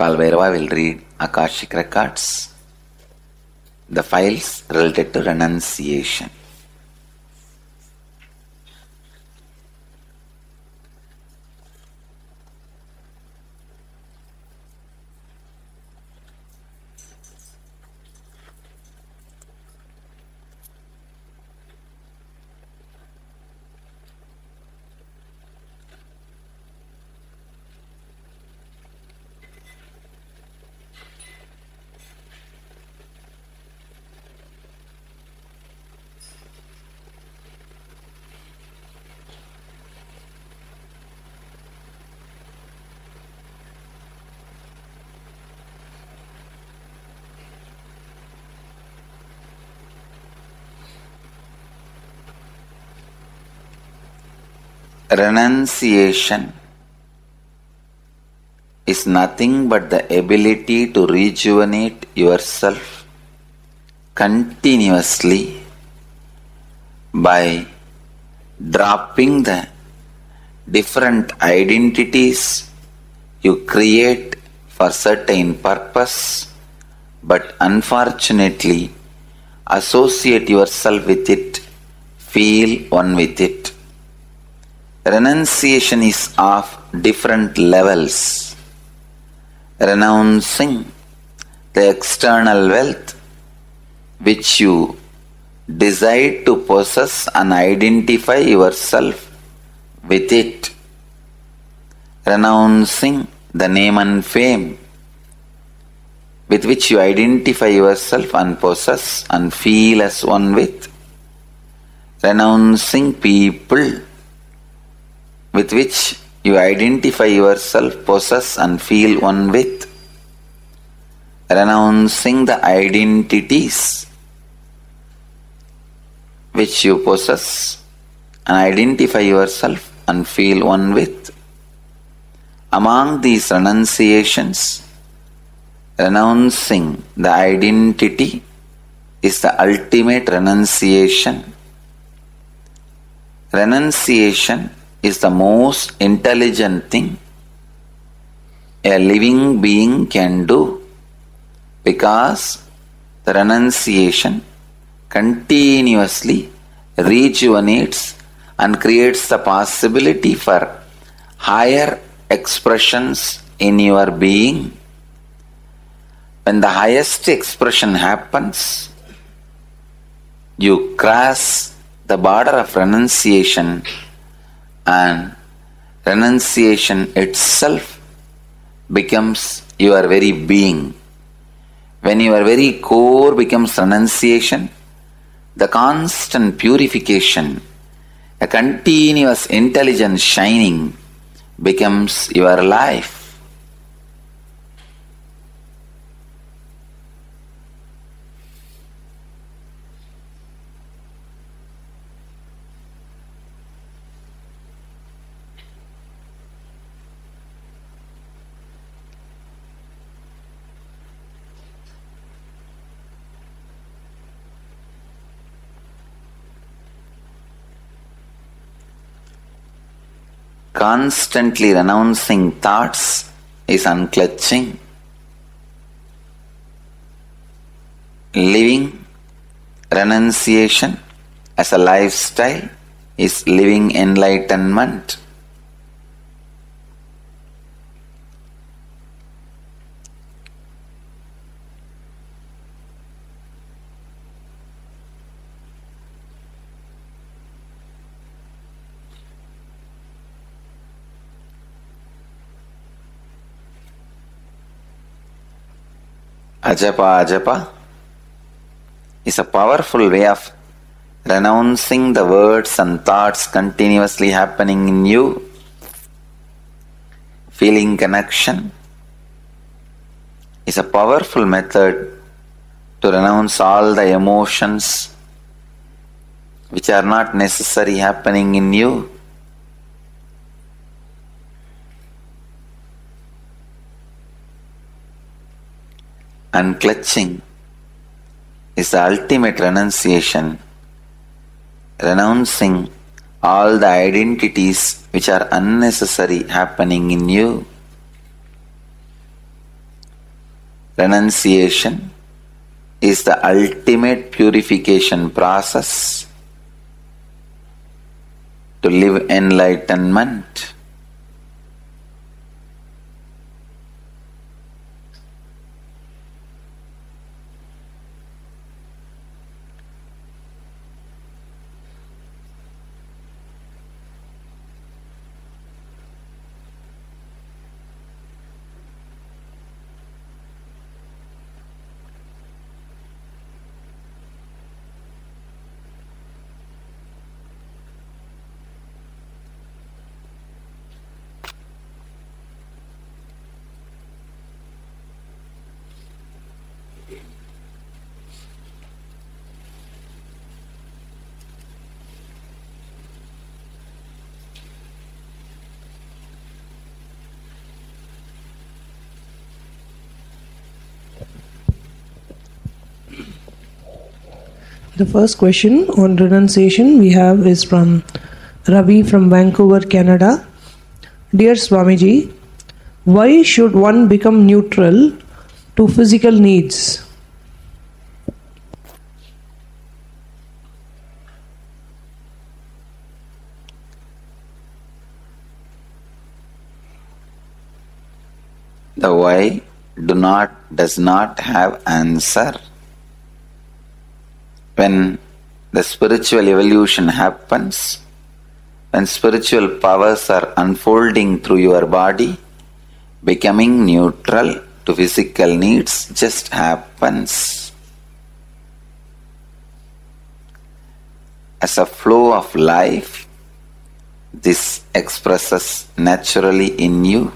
Kalabhairava will read Akashic records, the files related to renunciation. Renunciation is nothing but the ability to rejuvenate yourself continuously by dropping the different identities you create for certain purpose but unfortunately associate yourself with it feel one with it renunciation is of different levels. Renouncing the external wealth which you decide to possess and identify yourself with it. Renouncing the name and fame with which you identify yourself and possess and feel as one with. Renouncing people with which you identify yourself, possess, and feel one with, renouncing the identities which you possess and identify yourself and feel one with. Among these renunciations, renouncing the identity is the ultimate renunciation. Renunciation is the most intelligent thing a living being can do because the renunciation continuously rejuvenates and creates the possibility for higher expressions in your being. When the highest expression happens, you cross the border of renunciation and renunciation itself becomes your very being. When your very core becomes renunciation, the constant purification, a continuous intelligence shining becomes your life. Constantly renouncing thoughts is unclutching. Living renunciation as a lifestyle is living enlightenment. Ajapa Ajapa is a powerful way of renouncing the words and thoughts continuously happening in you, feeling connection is a powerful method to renounce all the emotions which are not necessary happening in you. unclutching is the ultimate renunciation, renouncing all the identities which are unnecessary happening in you. Renunciation is the ultimate purification process to live enlightenment. The first question on renunciation we have is from Ravi from Vancouver, Canada. Dear Swamiji, why should one become neutral to physical needs? The why do not does not have answer. When the spiritual evolution happens, when spiritual powers are unfolding through your body, becoming neutral to physical needs just happens. As a flow of life, this expresses naturally in you.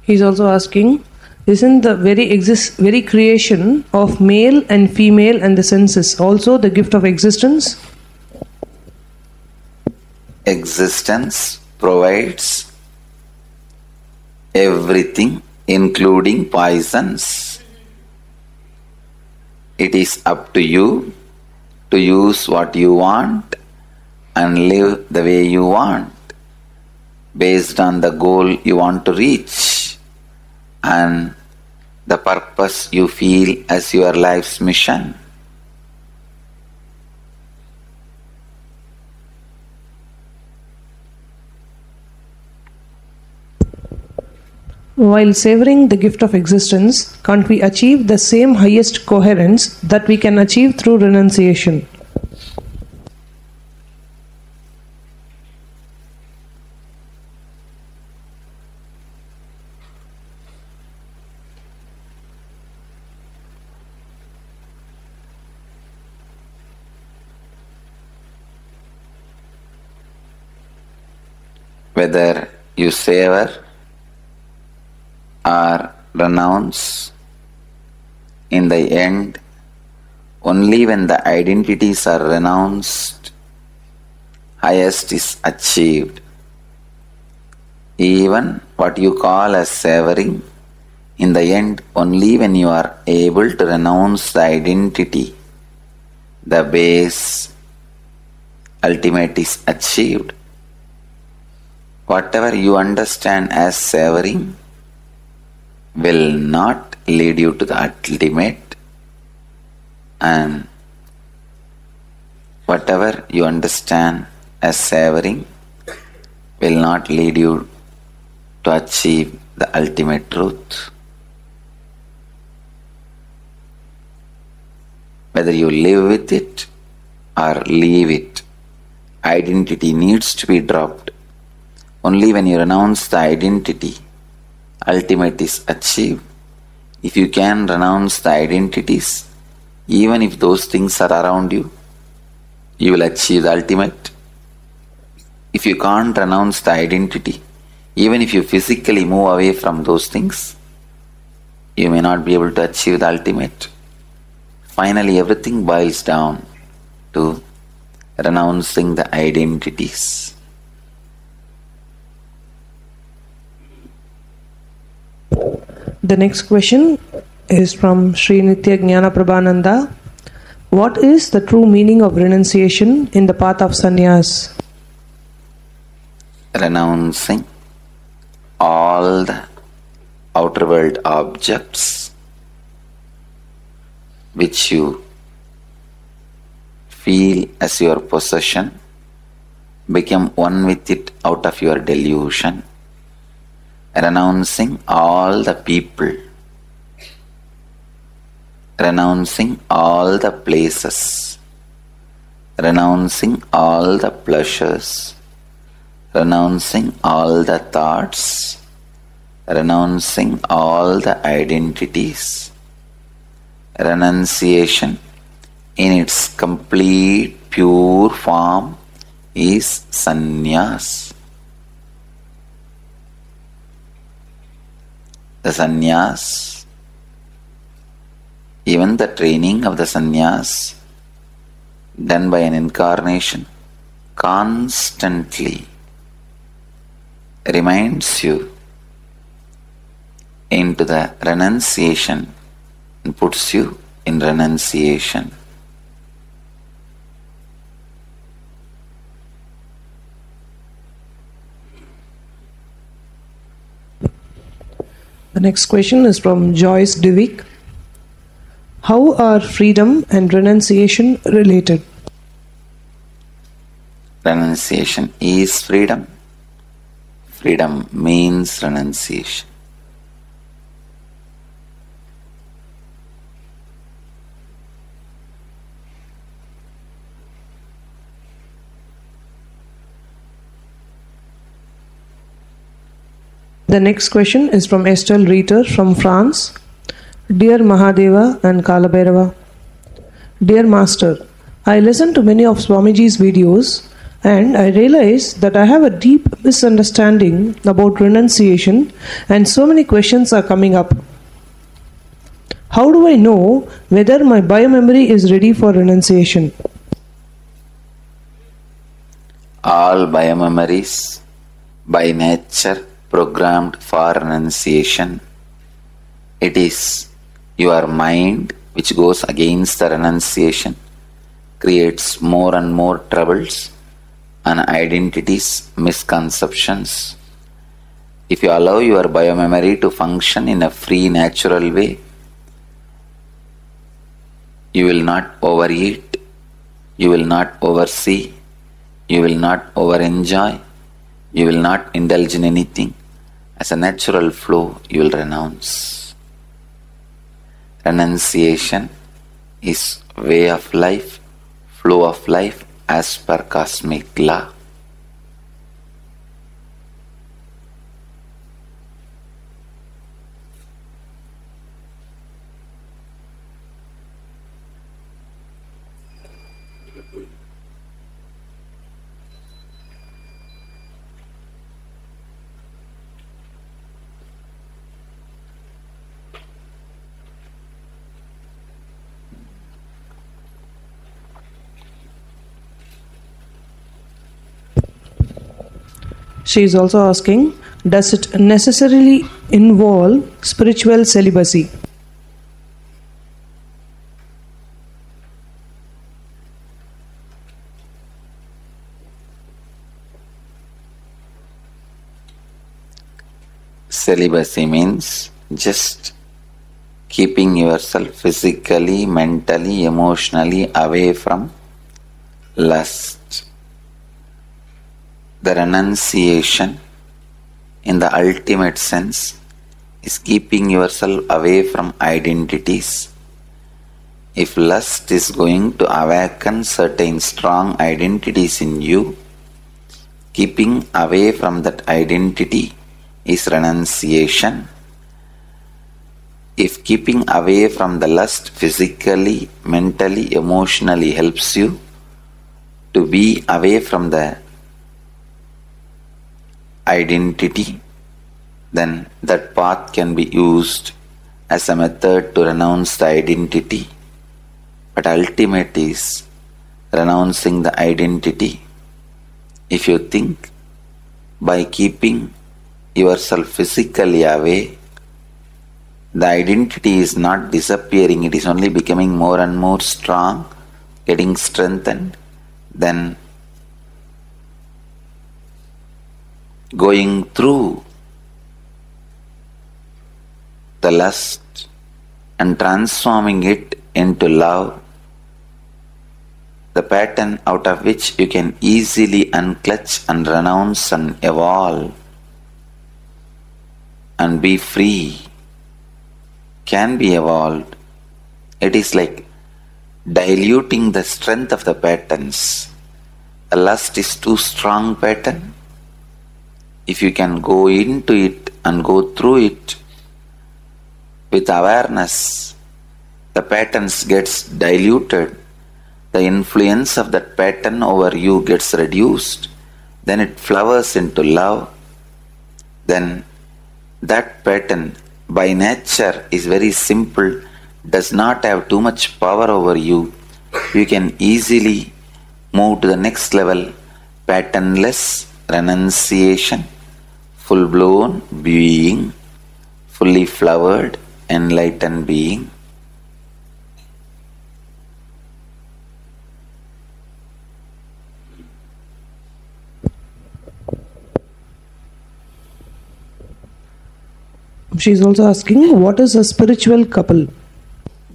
He's also asking, isn't the very exist very creation of male and female and the senses also the gift of existence? Existence provides everything, including poisons. It is up to you to use what you want and live the way you want based on the goal you want to reach and the purpose you feel as your life's mission. While savoring the gift of existence, can't we achieve the same highest coherence that we can achieve through renunciation? Whether you savor or renounce, in the end, only when the identities are renounced, highest is achieved. Even what you call as savoring, in the end, only when you are able to renounce the identity, the base ultimate is achieved. Whatever you understand as savoring hmm. will not lead you to the ultimate, and whatever you understand as savoring will not lead you to achieve the ultimate truth. Whether you live with it or leave it, identity needs to be dropped. Only when you renounce the identity, ultimate is achieved. If you can renounce the identities, even if those things are around you, you will achieve the ultimate. If you can't renounce the identity, even if you physically move away from those things, you may not be able to achieve the ultimate. Finally, everything boils down to renouncing the identities. The next question is from Sri Nitya Jnana Prabhananda. What is the true meaning of renunciation in the path of sannyas? renouncing all the outer world objects which you feel as your possession, become one with it out of your delusion, renouncing all the people, renouncing all the places, renouncing all the pleasures, renouncing all the thoughts, renouncing all the identities. Renunciation in its complete pure form is sannyas. The sannyas, even the training of the sannyas done by an incarnation constantly reminds you into the renunciation and puts you in renunciation. The next question is from Joyce Divik. How are freedom and renunciation related? Renunciation is freedom. Freedom means renunciation. The next question is from Estelle Reiter from France. Dear Mahadeva and Kalabhairava, Dear Master, I listen to many of Swamiji's videos and I realize that I have a deep misunderstanding about renunciation and so many questions are coming up. How do I know whether my biomemory is ready for renunciation? All biomemories by nature programmed for renunciation. It is your mind which goes against the renunciation, creates more and more troubles and identities, misconceptions. If you allow your biomemory to function in a free, natural way, you will not overeat, you will not oversee, you will not overenjoy, you will not indulge in anything. As a natural flow, you will renounce. Renunciation is way of life, flow of life as per cosmic law. She is also asking Does it necessarily involve spiritual celibacy? Celibacy means just keeping yourself physically, mentally, emotionally away from lust. The renunciation, in the ultimate sense, is keeping yourself away from identities. If lust is going to awaken certain strong identities in you, keeping away from that identity is renunciation. If keeping away from the lust physically, mentally, emotionally helps you to be away from the identity, then that path can be used as a method to renounce the identity. But ultimate is renouncing the identity. If you think by keeping yourself physically away, the identity is not disappearing, it is only becoming more and more strong, getting strengthened, then going through the lust and transforming it into love, the pattern out of which you can easily unclutch and renounce and evolve and be free can be evolved. It is like diluting the strength of the patterns. The lust is too strong pattern. If you can go into it and go through it with awareness, the patterns gets diluted. The influence of that pattern over you gets reduced. Then it flowers into love. Then that pattern by nature is very simple, does not have too much power over you. You can easily move to the next level, patternless renunciation, full blown being, fully flowered, enlightened being. She's also asking, what is a spiritual couple?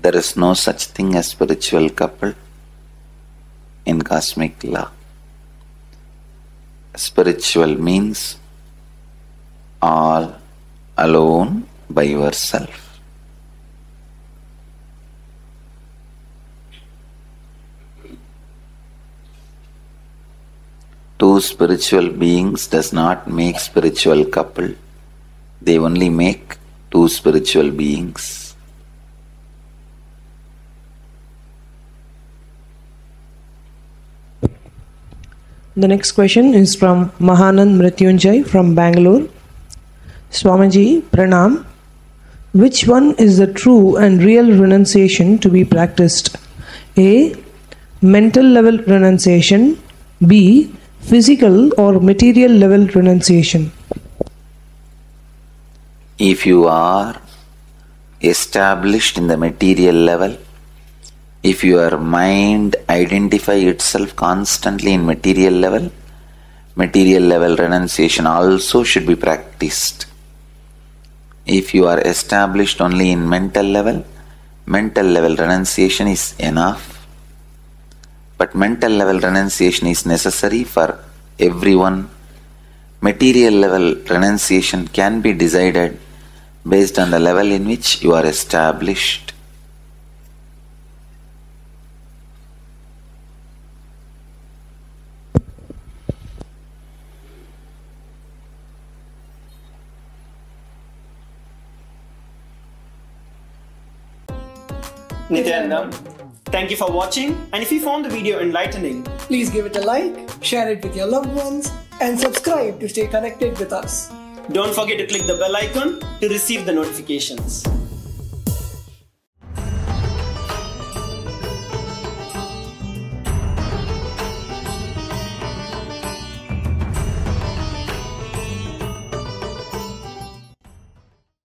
There is no such thing as spiritual couple in cosmic law. Spiritual means all alone by yourself. Two spiritual beings does not make spiritual couple. They only make two spiritual beings. The next question is from Mahanand Mrityunjay from Bangalore. Swamiji, Pranam. Which one is the true and real renunciation to be practiced? A. Mental level renunciation. B. Physical or material level renunciation. If you are established in the material level, if your mind identify itself constantly in material level, material level renunciation also should be practiced. If you are established only in mental level, mental level renunciation is enough. But mental level renunciation is necessary for everyone. Material level renunciation can be decided based on the level in which you are established. Nityanandam. Thank you for watching and if you found the video enlightening, Please give it a like, share it with your loved ones, and subscribe to stay connected with us. don't forget to click the bell icon to receive the notifications.